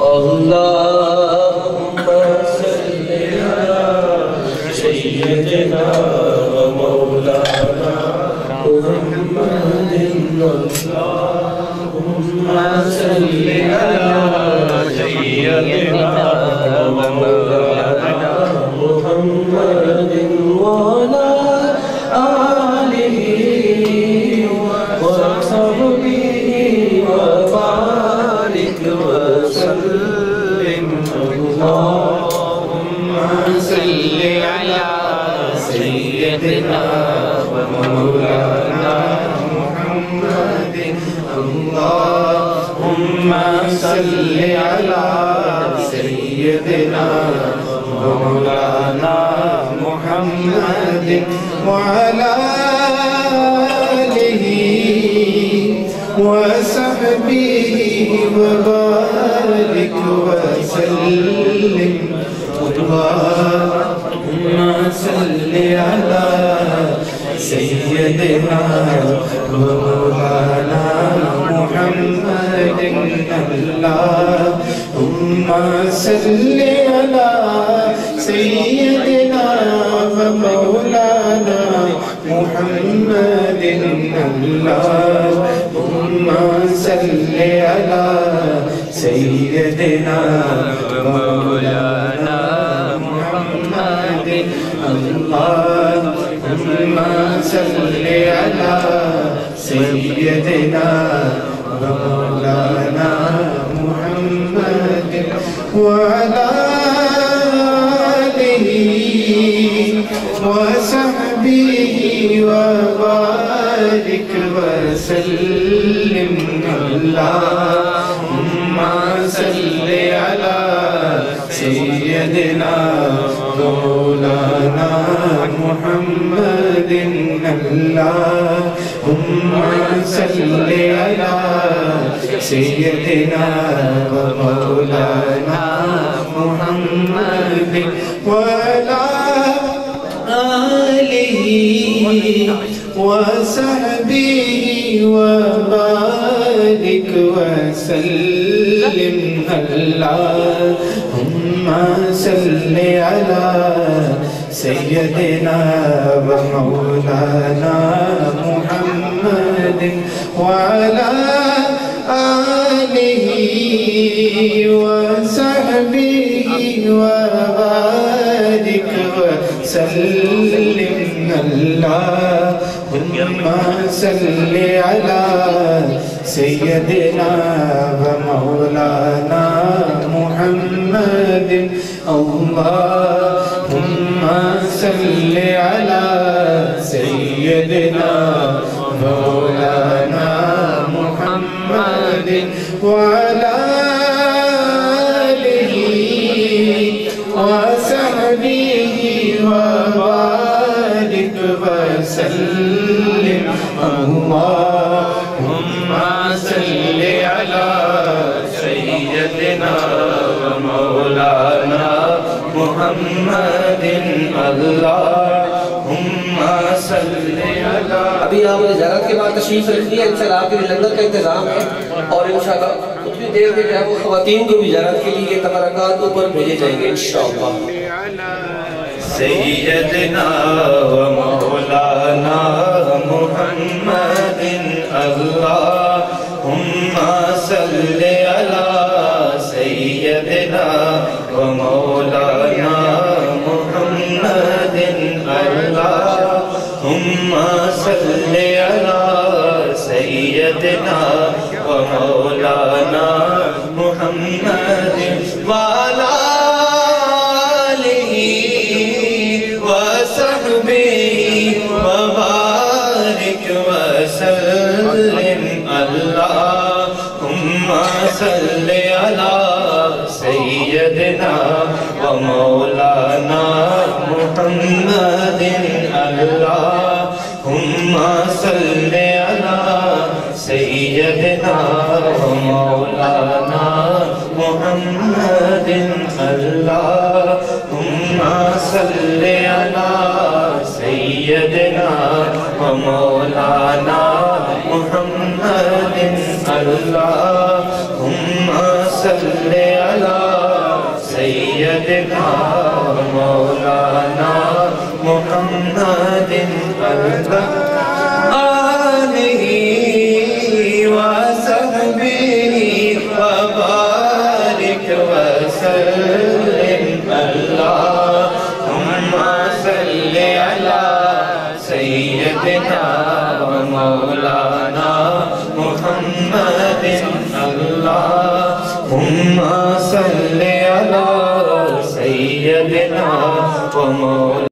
اللهم صل على سيدنا ومولانا محمد اللهم صل على سيدنا اللهم صل على سيدنا ومولانا محمد. اللهم صل على سيدنا ومولانا محمد. وعلى آله وصحبه وبارك وبارك وسلم اللهم صل على سيدنا ومولانا محمد اللهم صل على سيدنا ومولانا محمد اللهم صل على سيدنا ومولانا محمد. اللهم صل على سيدنا ومولانا محمد وعلى آله وصحبه وبارك وسلم. اللهم صل على سيدنا مولانا محمد اللهم صل على سيدنا ومولانا وسلم اللهم صل على سيدنا ومولانا محمد وعلى آله وصحبه وبارك وسلم اللهم صل على سيدنا ومولانا محمد. اللهم صل على سيدنا مولانا محمد وعلى آله وصحبه وبارك وسلم. سيدنا ومولانا محمد على ابھی آپ نے زیارت کے بعد تشریف رکھنی ہے انشاءاللہ آپ کے لنگر کا انتظام ہے۔ اور انشاءاللہ بھی دیر میں جو ہے وہ خواتین کو بھی زیارت کے لیے تبرکات اوپر بھیجے جائیں گے انشاءاللہ۔ سيدنا مولانا محمد اللهم صل على سيدنا ومولانا محمد ومولانا محمد اللهم صل على سيدنا ومولانا محمد اللهم صل على سيدنا ومولانا محمد اللهم صل صل على سيدنا مولانا محمد آله